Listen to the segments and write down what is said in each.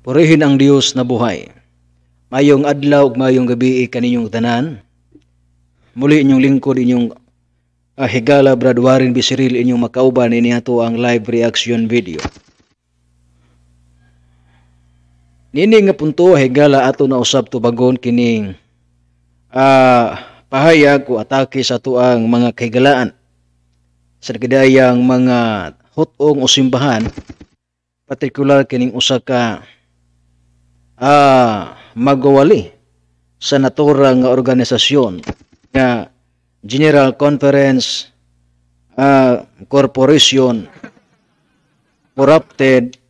Purihin ang Dios na buhay. Mayong adlaw ug mayong gabi kaninyong tanan. Muli inyong lingkod inyong uh, higala Brad Warren Bisiril inyong makauban ini ato ang live reaction video. Nini nga punto higala ato na usab tubagon kining uh, pahayag o atake sa tuang mga kahigalaan sa kadayang mga hutong o simbahan partikular kining usa ka ah, magawali sa naturang nga organisasyon nga General Conference uh, Corporation Corrupted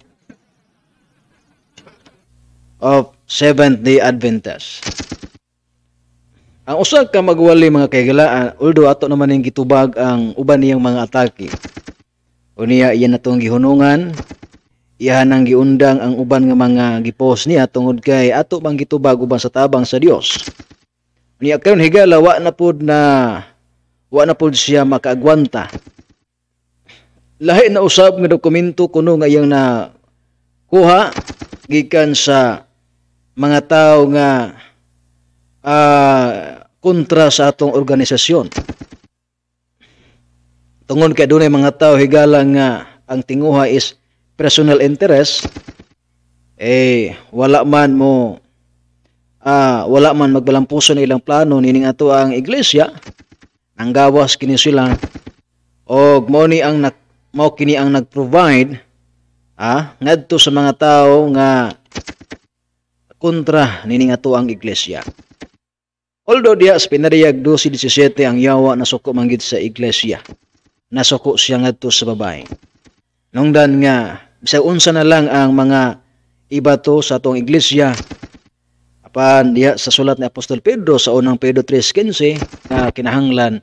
of Seventh-day Adventist. Ang usa ka magwali mga kaigalaan, although ato naman ning gitubag ang uban niyang mga atake. Unya iyan natong gihunungan, iyan nang giundang ang uban nga mga gipos niya tungod kay ato bang gitubag uban sa tabang sa Dios. Unya karon higala wa na pud na wa na pud siya makaagwanta. Lahi na usab nga dokumento kuno nga iyang na kuha gikan sa mga tao nga uh, kontra sa atong organisasyon. Tungod kay dunay mga tao higala nga ang tinguha is personal interest eh wala man mo ah wala man magbalampuson ng ilang plano nining ato ang iglesia ang gawas kini sila og mo ni ang nak, mo kini ang nag-provide ah ngadto sa mga tao nga kontra nining ato ang iglesia Although diya sa pinariyag 12-17 ang yawa na suko manggit sa iglesia. Nasuko siya ngadto sa babae. Nungdan nga, sa unsa na lang ang mga iba to sa atong iglesia. Apan diya sa sulat ni Apostol Pedro sa unang Pedro 3.15 na kinahanglan,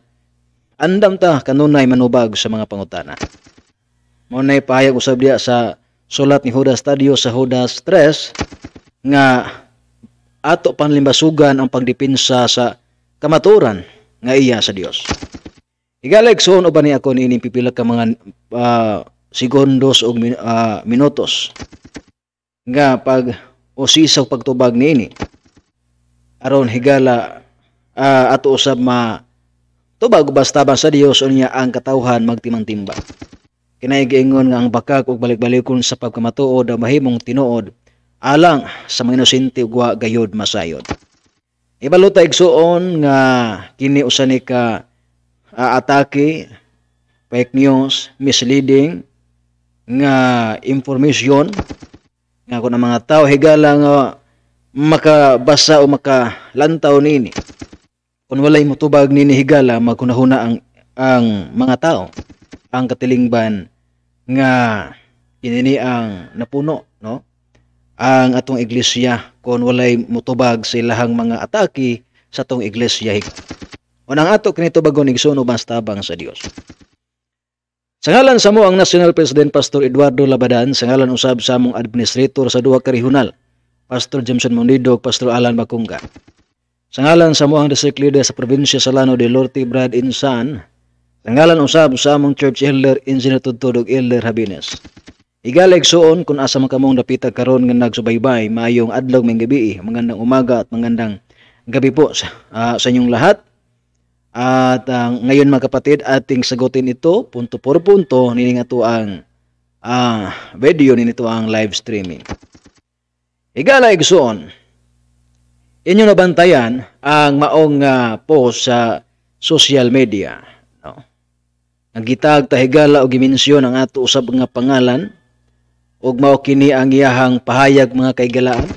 andam ta kanunay manubag sa mga pangutana. Munay pahayag usab diya sa sulat ni Judas Tadio sa Judas 3 nga ato panlimbasugan ang pagdepensa sa kamaturan nga iya sa Dios. Igalag soon uban ni ako niining pipila ka mga uh, segundos o uh, minutos nga pag usisaw pagtubag niini aron higala uh, ato usab ma tubag basta ba sa Dios unya ang katawhan magtimang-timbang. Kinaigingon nga ang bakak ug balik-balikon sa pagkamatuod ang mahimong tinuod alang sa mga inosente ug gayod masayod. Ibalota igsuon nga kini usa ni ka uh, atake, fake news, misleading nga information nga kun mga tao higala nga makabasa o makalantaw nini. Kung walay motubag nini higala magkunahuna ang ang mga tao ang katilingban nga inini ang napuno no ang atong iglesia kon walay mutubag sa ilahang mga atake sa atong iglesia. Unang ato kinito bagon igsuno tabang sa Dios. Sa ngalan sa mo ang National President Pastor Eduardo Labadan, sa ngalan usab sa among administrator sa duha ka regional, Pastor Jameson Mondido, Pastor Alan Macunga. Sa ngalan sa mo ang district leader sa probinsya sa Lano de Lorte, Brad Insan, sa ngalan usab sa among church elder, Engineer Tudtudog Elder Habines. Igalig suon kung asa man kamong dapita karon nga nagsubaybay maayong adlaw may gabi, magandang umaga at magandang gabi po sa, uh, sa inyong lahat. At uh, ngayon mga kapatid, ating sagutin ito punto por punto nining ato ang uh, video nito ang live streaming. Igala igsuon. Inyo nabantayan ang maong uh, post sa social media. No? Nagitag tahigala o gimensyon ang ato usab nga pangalan ug mao kini ang iyahang pahayag mga kaigalaan.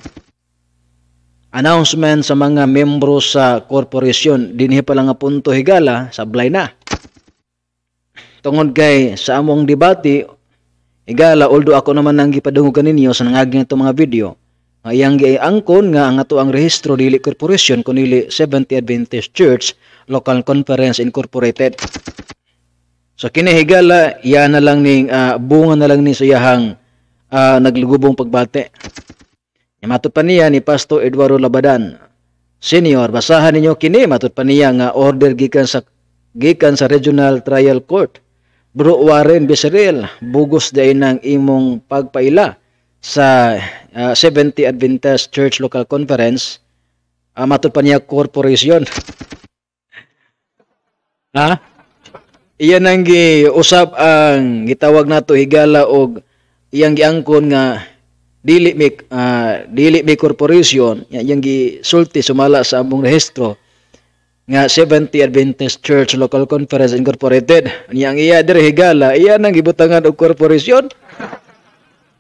Announcement sa mga membro sa korporasyon dinhi pa lang nga punto higala sablay na. Tungod kay sa among debate higala although ako naman nang gipadungo ninyo sa nangaging ito mga video nga iyang giangkon nga ang ato ang rehistro dili corporation kunili Seventh Adventist Church Local Conference Incorporated. So kini higala iya na lang ning uh, bunga na lang ni sa iyahang uh, naglugubong pagbate. Matut pa niya ni Pastor Eduardo Labadan. Senior, basahan ninyo kini matut pa niya nga order gikan sa gikan sa Regional Trial Court. Bro Warren Becerril, bugos day ng imong pagpaila sa uh, 70 Adventist Church Local Conference uh, matud pa niya corporation. ha? Iyan ang giusap ang gitawag nato higala og iyang giangkon nga dili mi uh, dili mi corporation yang gisulti sumala sa among rehistro nga 70 Adventist Church Local Conference Incorporated. Niyang iya diri higala. Iya nang gibutangan og corporation.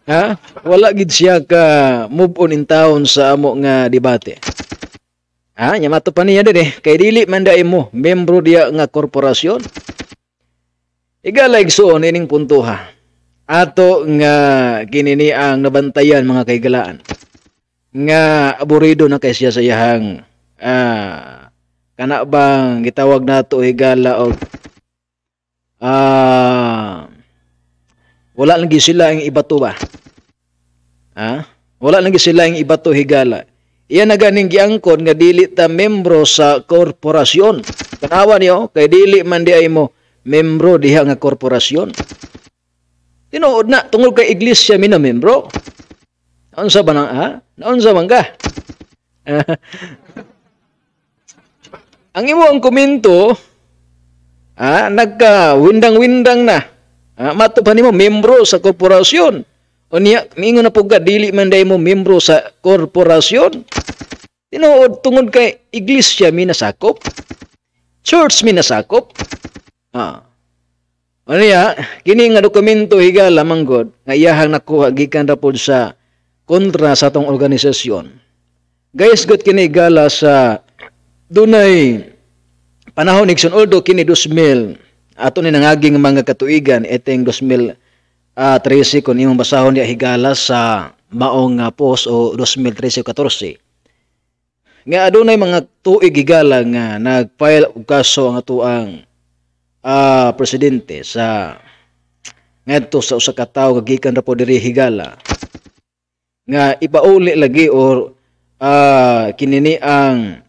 Ha? Wala gid siya ka move on in town sa amo nga debate. Ha? Nya mato pa niya diri kay dili man dai mo membro dia nga korporasyon. Igalag suon ining puntuha. Ato nga kinini ang nabantayan mga kaigalaan. Nga aburido na kay siya sa ah, kana bang gitawag nato higala og ah wala lang sila ang ibato ba? Ha? Wala lang sila ang ibato higala. Iyan na ganing giangkon nga dili ta membro sa korporasyon. Tanawa niyo kay dili man di ay mo membro diha nga korporasyon. Tinuod na tungod kay iglesia mi na membro. Unsa ba nang ha? Naunsa man ka? ang imo ang komento ah nagka windang-windang na. Ah, mato pa nimo membro sa korporasyon. O niya, mingo na pugad, dili man day mo membro sa korporasyon. Tinuod tungod kay iglesia mi nasakop. Church mi nasakop. Ah. Ya, kini nga dokumento higala manggod nga iyahang nakuha gikan ra pod sa kontra sa tong organisasyon. Guys, good kini gala sa dunay panahon Nixon although kini 2000 ato ni nangaging mga katuigan eteng 2013 uh, kun imong basahon diya higala sa maong uh, post o 2013-14 nga adunay mga tuig higala nga nagfile og kaso ang atuang uh, presidente sa ngadto sa usa ka tawo gikan ra diri higala. Nga ipauli lagi or uh, kinini ang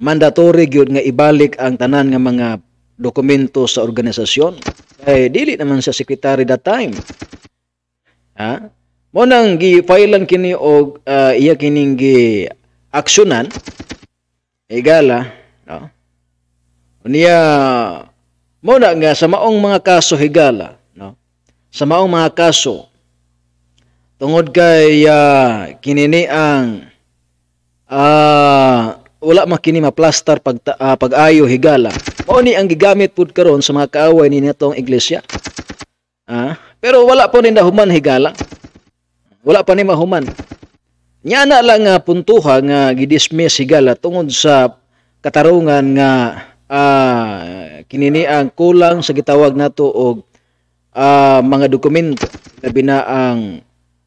mandatory gyud nga ibalik ang tanan nga mga dokumento sa organisasyon. Kay dili naman sa secretary that time. Ha? Mo nang gi-filean kini og uh, iya kining gi aksyonan igala no? Niya mo na nga sa maong mga kaso higala, no? Sa maong mga kaso tungod kay uh, kinini ang uh, wala makini maplastar pag uh, pag-ayo higala. Mao ni ang gigamit pud karon sa mga kaaway ni natong iglesia. Ah, pero wala po ni nahuman higala. Wala pa ni mahuman. Nya na lang nga puntuha nga gidismiss higala tungod sa katarungan nga uh, kinini ang kulang sa gitawag nato og uh, mga dokumento labi na ang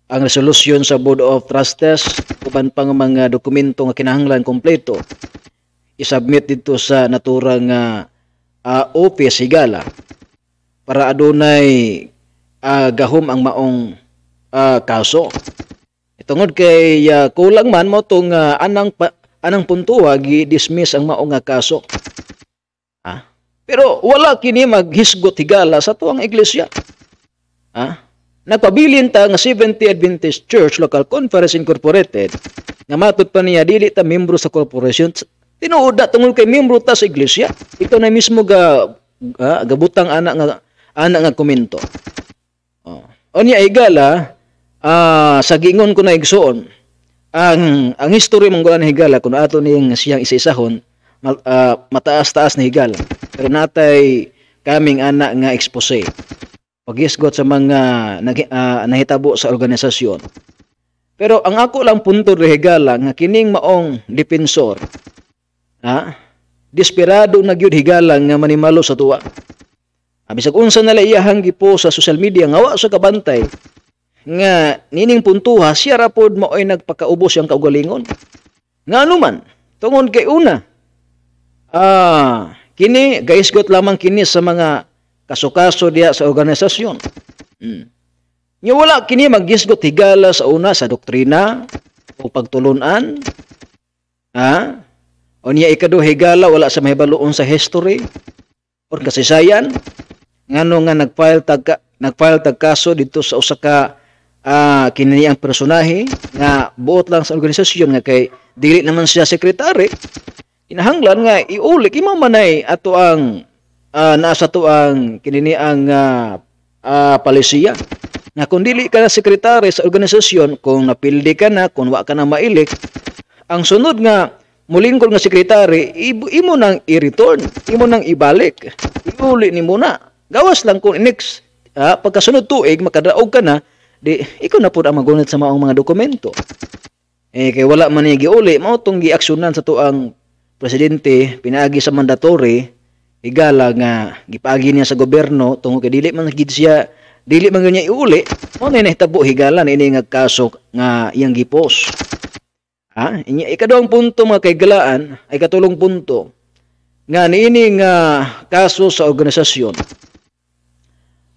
ang resolution sa Board of Trustees uban pang mga dokumento nga kinahanglan kompleto isubmit dito sa natura nga uh, office higala para adunay uh, gahom ang maong uh, kaso. Tungod kay uh, kulang man mo tong uh, anang pa, anang puntuwa gi-dismiss ang maong nga kaso Ha? Pero wala kini maghisgot higala sa tuang iglesia. Ha? Nagpabilin ta nga 70 Adventist Church Local Conference Incorporated nga matud pa niya dili ta membro sa corporation tinuod tungod kay membro ta sa iglesia. Ito na mismo ga, ga gabutang anak nga anak nga komento. Oh. O niya igala uh, sa gingon ko na igsoon ang ang history mong guan higala kun ato ning siyang isa-isahon uh, mataas-taas na higal. Pero natay kaming anak nga expose. Pagisgot sa mga uh, nahitabo sa organisasyon. Pero ang ako lang punto higala nga kining maong depensor. Ha? Desperado na gyud higala nga manimalo sa tuwa. Bisag unsa na iyahang gipo sa social media nga wa sa kabantay nga nining puntuha siya ra pod maoy nagpakaubos yang kaugalingon. Nga anuman, tungod kay una, Ah, kini gaisgot lamang kini sa mga kaso-kaso diya sa organisasyon. Hmm. Nya wala kini maggisgot higala sa una sa doktrina o pagtulunan. Ha? O niya ikado higala wala sa mahibaloon sa history or kasaysayan ngano nga nagfile tag nagfile tag kaso dito sa usa ka ah kini ang personahe nga buot lang sa organisasyon nga kay dili naman siya sekretary inahanglan nga iulik imo manay ato ang ah, nasa to ang kini ang ah, ah, palisiya. Nga kung dili ka na sekretary sa organisasyon kung napildi ka na kung wa ka na mailik ang sunod nga mulingkod nga sekretary imo, nang i-return imo nang ibalik. Iuli ni mo na. Gawas lang kung next ah, pagkasunod tuig makadaog ka na di ikaw na pud ang magunit sa maong mga dokumento. Eh kay wala man niya giuli mao tong giaksyonan sa tuang presidente pinaagi sa mandatory igala nga gipaagi niya sa gobyerno tungod kay dili man gid siya dili man niya iuli mo na nahitabo higala na ini nga kaso nga iyang gipos. Ha? Inya ikaduhang punto mga kaigalaan ay katulong punto nga niini nga kaso sa organisasyon.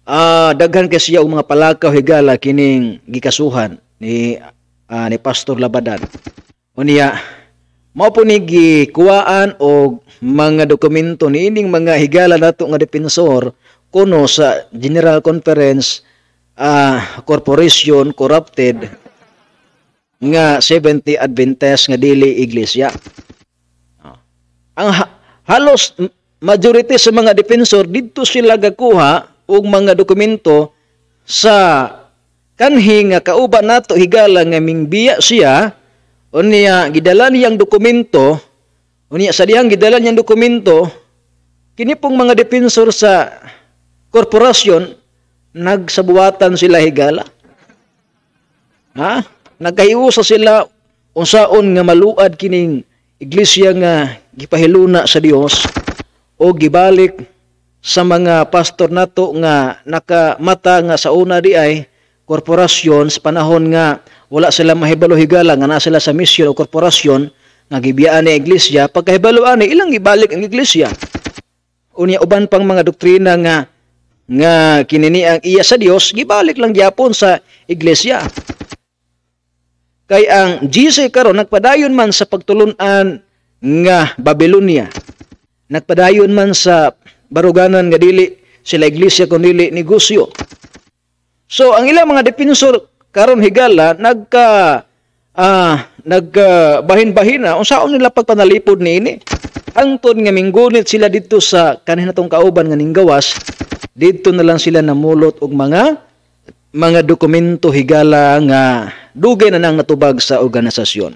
Ah daghan kay siya og mga palakaw higala kining gikasuhan ni ah, ni Pastor Labadan. Unya mao po ni gikuwaan og mga dokumento niining mga higala nato nga depensor kuno sa General Conference ah, Corporation Corrupted nga 70 Adventist nga dili iglesia. Ah. Ang ha- halos majority sa mga depensor didto sila gakuha og mga dokumento sa kanhi nga kauban nato higala nga mingbiya siya unya gidala niyang dokumento unya sa diyang gidala niyang dokumento kini pong mga depensor sa korporasyon nagsabuatan sila higala. Ha? Nagkayusa sila unsaon nga maluad kining iglesia nga gipahiluna sa Dios o gibalik sa mga pastor nato nga nakamata nga sa una di ay korporasyon sa panahon nga wala sila mahibalo higala nga naa sila sa misyon o korporasyon nga gibiyaan ni iglesia. Pagkahibalo ani ilang gibalik ang iglesia? Unya uban pang mga doktrina nga nga kinini ang iya sa Dios gibalik lang gyapon sa iglesia. Kay ang GC karon nagpadayon man sa pagtulunan nga Babylonia. Nagpadayon man sa baruganan nga dili sila iglesia kun dili negosyo. So ang ilang mga depensor karon higala nagka ah nagbahin-bahin na unsaon nila pagpanalipod niini hangtod nga minggunit sila didto sa kanina tong kauban nga ninggawas didto na lang sila namulot og mga mga dokumento higala nga dugay na nang natubag sa organisasyon.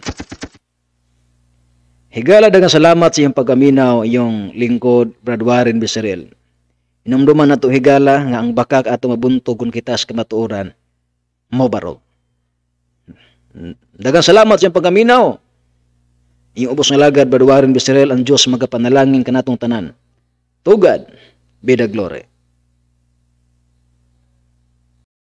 Higala dagang salamat sa iyong pagaminaw iyong lingkod Brad Warren Becerril. Inumduman nato higala nga ang bakak ato mabuntog kung kita sa kamatuoran mo barog. Dagang salamat sa pagaminaw. Iyong ubos nga lagad Brad Warren Becerril ang Dios magapanalangin kanatong tanan. Tugad, bida glory.